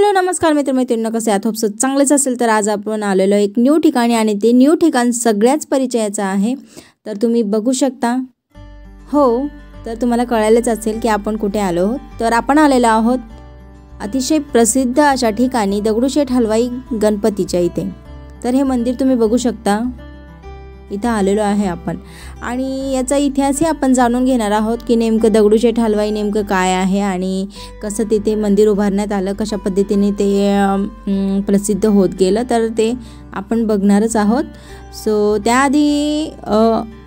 Hello नमस्कार मित्रमैत्रिणींनो कसे आहात? होपसो चांगलेच असेल. तर आज आपण आलेलो एक न्यू ठिकाणी आणि ते न्यू ठिकाण सगळ्याच परिचयाचं आहे. तर तुम्ही बघू शकता. हो तर तुम्हाला कळायलाच असेल की आपण कुठे आलो आहोत. तर आपण आलेलो आहोत अतिशय प्रसिद्ध अशा ठिकाणी दगडूशेठ हलवाई गणपतीच्या इथे. तर हे मंदिर तुम्ही बघू शकता. इथं आलेलो आहे आपण. आणि याचा इतिहासही आपण जाणून घेणार आहोत की नेमकं दगडूशेठ हलवाई नेमकं काय आहे आणि कसं तिथे मंदिर उभारण्यात आलं कशा पद्धतीने ते प्रसिद्ध होत गेलं तर ते आपण बघणारच आहोत. सो त्याआधी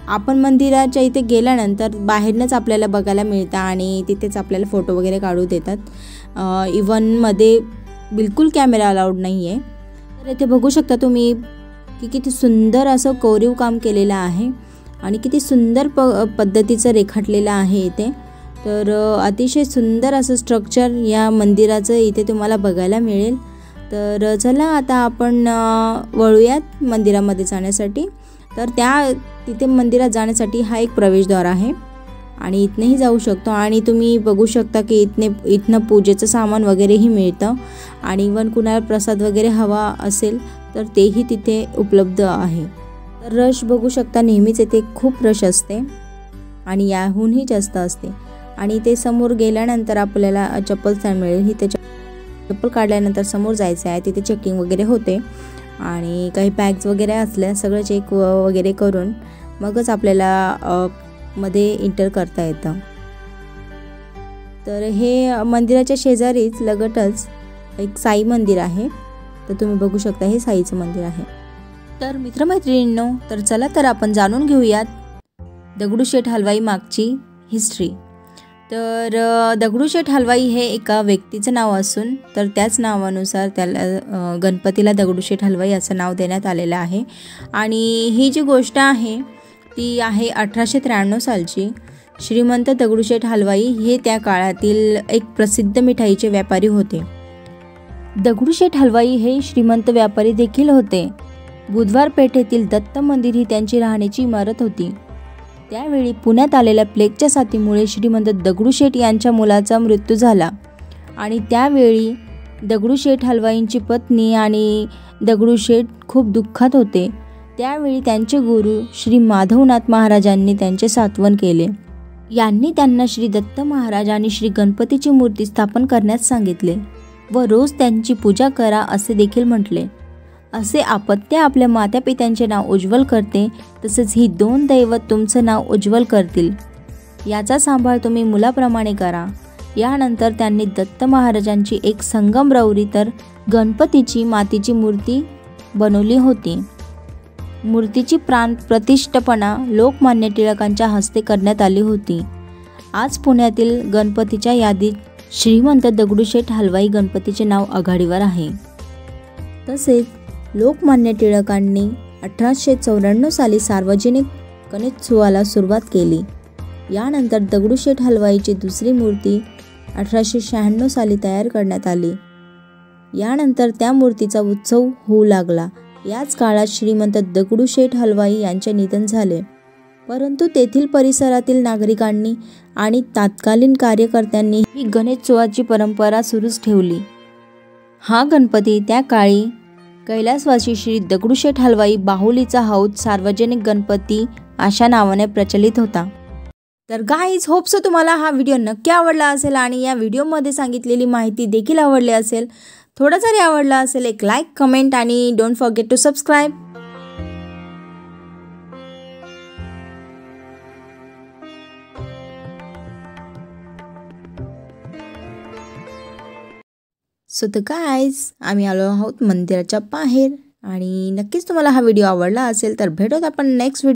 आपण मंदिराच्या इथे गेल्यानंतर बाहेरनंच आपल्याला बघायला मिळतं आणि तिथेच आपल्याला फोटो वगैरे काढू देतात. इव्हनमध्ये बिलकुल कॅमेरा अलाउड नाही आहे तर इथे बघू शकता तुम्ही की किती सुंदर असं कोरीव काम केलेलं आहे आणि किती सुंदर प पद्धतीचं रेखाटलेलं आहे इथे. तर अतिशय सुंदर असं स्ट्रक्चर या मंदिराचं इथे तुम्हाला बघायला मिळेल. तर चला आता आपण वळूयात मंदिरामध्ये जाण्यासाठी. तर त्या तिथे मंदिरात जाण्यासाठी हा एक प्रवेशद्वार आहे. आणि इथनंही जाऊ शकतो. आणि तुम्ही बघू शकता की इथने इथनं पूजेचं सामान वगैरेही मिळतं. आणि इवन कुणाला प्रसाद वगैरे हवा असेल तर तेही तिथे उपलब्ध आहे. तर रश बघू शकता नेहमीच येथे खूप रश असते. आणि याहूनही जास्त असते. आणि ते समोर गेल्यानंतर आपल्याला चप्पल स्थान मिळेल. ही त्याच्या चप्पल काढल्यानंतर समोर जायचं आहे. तिथे चेकिंग वगैरे होते. आणि काही बॅग्स वगैरे असल्या सगळं चेक वगैरे करून मगच आपल्याला मध्ये इंटर करता येतं. तर हे मंदिराच्या शेजारीच लगटच एक साई मंदिर आहे. तर तुम्ही बघू शकता हे साईचं मंदिर आहे. तर मित्रमैत्रिणींनो तर चला तर आपण जाणून घेऊयात दगडूशेठ हलवाई मागची हिस्ट्री तर दगडूशेठ हलवाई हे एका व्यक्तीचं नाव असून तर त्याच नावानुसार त्याला गणपतीला दगडूशेठ हलवाई असं नाव देण्यात आलेलं आहे. आणि ही जी गोष्ट आहे ती आहे अठराशे त्र्याण्णव सालची. श्रीमंत दगडूशेठ हलवाई हे त्या काळातील एक प्रसिद्ध मिठाईचे व्यापारी होते. दगडूशेठ हलवाई हे श्रीमंत व्यापारी देखील होते. बुधवार पेठेतील दत्त मंदिर ही त्यांची राहण्याची इमारत होती. त्यावेळी पुण्यात आलेल्या प्लेगच्या साथीमुळे श्रीमंत दगडूशेठ यांच्या मुलाचा मृत्यू झाला. आणि त्यावेळी दगडूशेठ हलवाईंची पत्नी आणि दगडूशेठ खूप दुःखात होते. त्यावेळी त्यांचे गुरु श्री माधवनाथ महाराजांनी त्यांचे सात्वन केले. यांनी त्यांना श्री दत्त महाराज आणि श्री गणपतीची मूर्ती स्थापन करण्यास सांगितले व रोज त्यांची पूजा करा असे देखील म्हटले. असे आपत्य आपल्या मातापित्यांचे नाव उज्ज्वल करते तसेच ही दोन दैवत तुमचं नाव उज्ज्वल करतील. याचा सांभाळ तुम्ही मुलाप्रमाणे करा. यानंतर त्यांनी दत्त महाराजांची एक संगमरवरी तर गणपतीची मातीची मूर्ती बनवली होती. मूर्तीची प्राण प्रतिष्ठपणा लोकमान्य टिळकांच्या हस्ते करण्यात आली होती. आज पुण्यातील गणपतीच्या यादीत श्रीमंत दगडूशेठ हलवाई गणपतीचे नाव आघाडीवर आहे. तसेच लोकमान्य टिळकांनी अठराशे चौऱ्याण्णव साली सार्वजनिक गणेशोत्सवाला सुरुवात केली. यानंतर दगडूशेठ हलवाईची दुसरी मूर्ती अठराशे शहाण्णव साली तयार करण्यात आली. यानंतर त्या मूर्तीचा उत्सव होऊ लागला. याच काळात श्रीमंत दगडूशेठ हलवाई यांचे निधन झाले. परंतु तेथील परिसरातील नागरिकांनी आणि तात्कालीन कार्यकर्त्यांनी ही गणेशोत्सवाची परंपरा सुरूच ठेवली. हा गणपती त्या काळी कैलासवासी श्री दगडूशेठ हलवाई बाहुलीचा हौद सार्वजनिक गणपती अशा नावाने प्रचलित होता. तर गाईज होप्स तुम्हाला हा व्हिडिओ नक्की आवडला असेल आणि या व्हिडिओमध्ये सांगितलेली माहिती देखील आवडली असेल. थोडा जरी आवडला असेल एक लाईक कमेंट आणि don't forget to subscribe so तर गायज आम्ही आलो आहोत मंदिराच्या बाहेर आणि नक्कीच तुम्हाला हा व्हिडिओ आवडला असेल तर भेटत आपण नेक्स्ट व्हिडिओ